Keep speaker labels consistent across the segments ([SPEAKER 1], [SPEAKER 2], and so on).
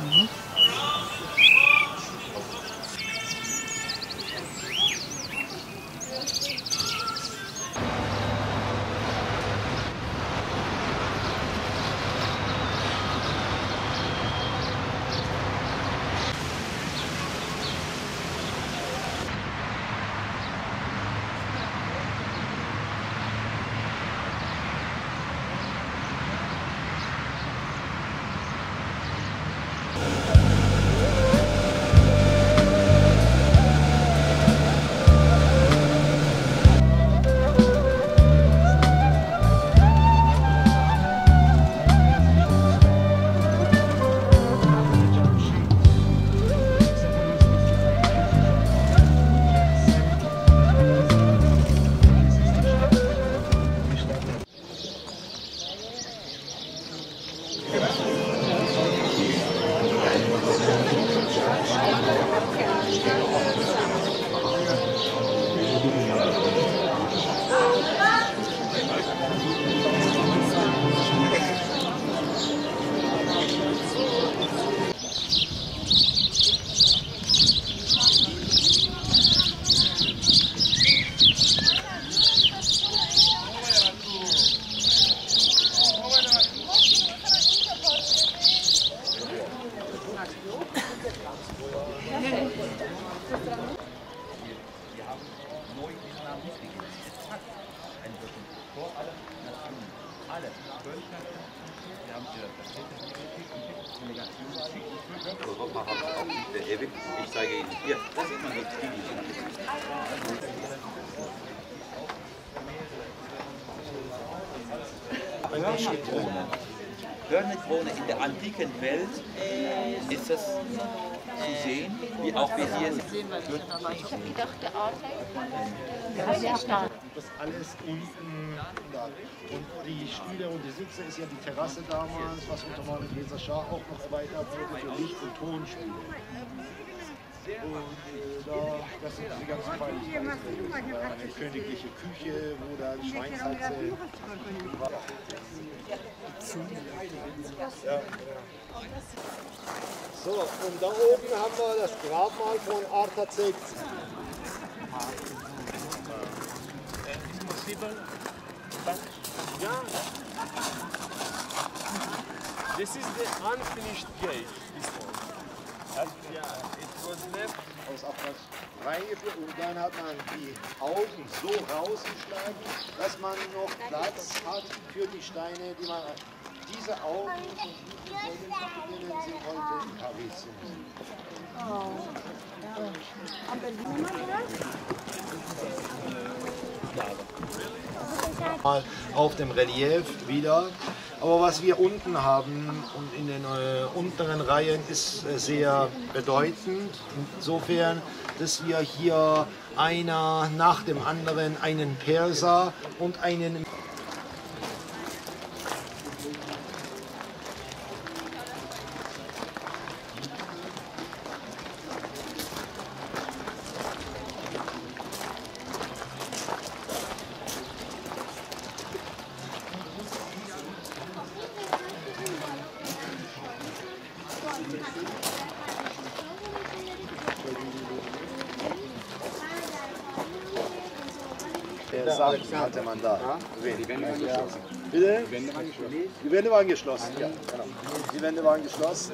[SPEAKER 1] 嗯。Davor. Ne?
[SPEAKER 2] Europa hat auch nicht der ewig. Ich zeige Ihnen hier, das sieht man nicht Hörnerkrone. Hörnerkrone in der antiken Welt ist es zu sehen, wie auch wir hier sind.
[SPEAKER 3] Ich habe gedacht, der Adler ist
[SPEAKER 4] das alles unten. Und die Stühle und die Sitze ist ja die Terrasse damals, was unter Margaret Leser Schar auch noch erweitert wurde für Licht- und Tonspiele. Und äh, da, das sind diese ganzen Feierlichkeiten. Eine königliche Küche, wo da die Schweinshatze war. Ja. So, und da oben haben wir das Grabmal von
[SPEAKER 5] but yeah. This is the unfinished gate,
[SPEAKER 4] aus Abwärtsreife und dann hat man die Augen so rausgeschlagen, dass man noch Platz hat für die Steine, die man diese Augen und diese Säulen sind heute in Paris. Mal auf dem Relief wieder. Aber was wir unten haben und in den äh, unteren Reihen ist äh, sehr bedeutend. Insofern, dass wir hier einer nach dem anderen einen Perser und einen Der Saal hatte man da. Die Wände waren geschlossen. Bitte? Die Wände waren geschlossen. ja. Genau. Die Wände waren geschlossen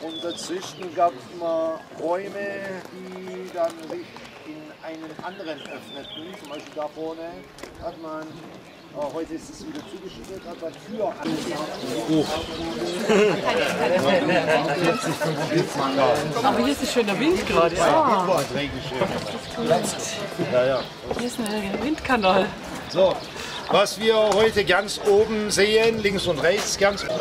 [SPEAKER 4] und dazwischen gab es immer Räume, die dann sich in einen anderen öffneten. Zum Beispiel da vorne hat man, oh, heute ist es wieder zugeschüttet, hat man Tür
[SPEAKER 6] Aber hier ist ein schöner Wind gerade. Ja.
[SPEAKER 4] Ja, ja.
[SPEAKER 6] Hier ist ein Windkanal.
[SPEAKER 4] So, was wir heute ganz oben sehen, links und rechts, ganz als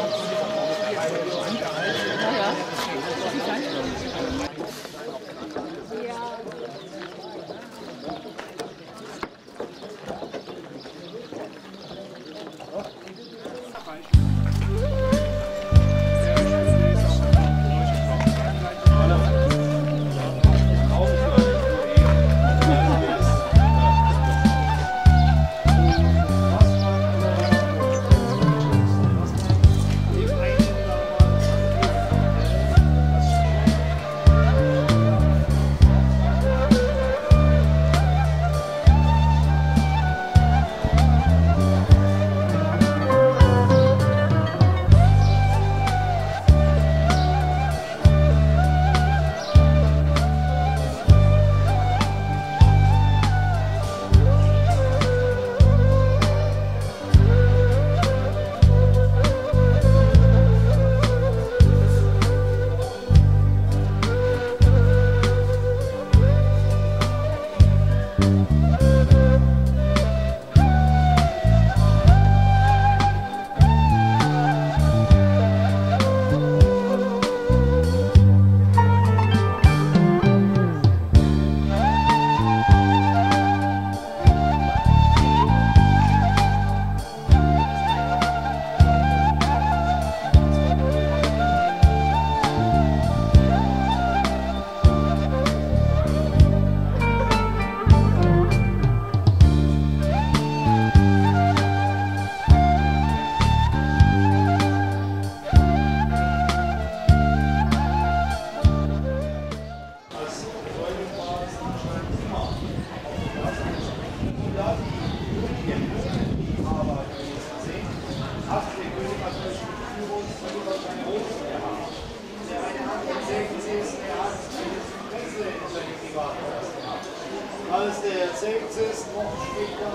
[SPEAKER 4] Wochen später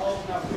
[SPEAKER 4] auch nach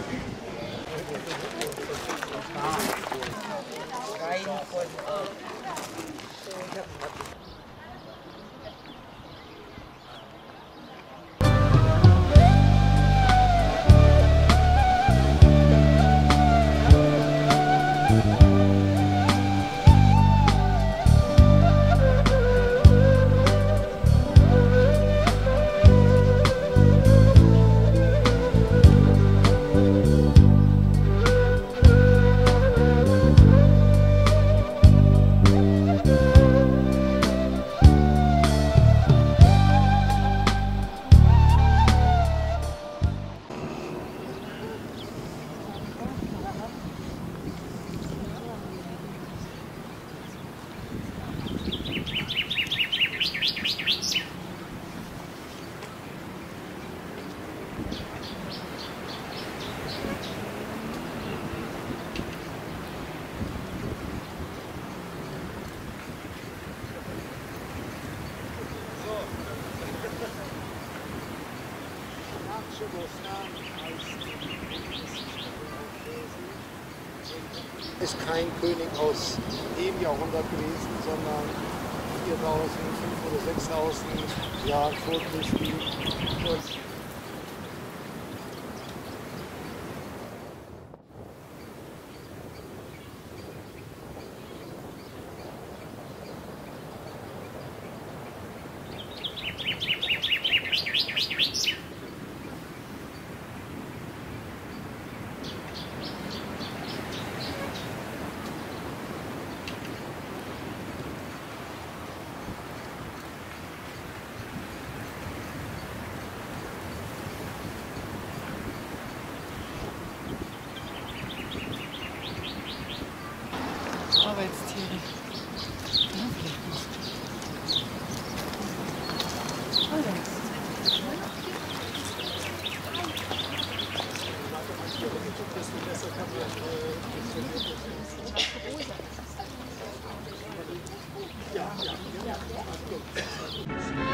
[SPEAKER 4] ist kein König aus dem Jahrhundert gewesen, sondern 4000, 5.000 oder 6.000 Jahre vor Christi. 你们了解吗？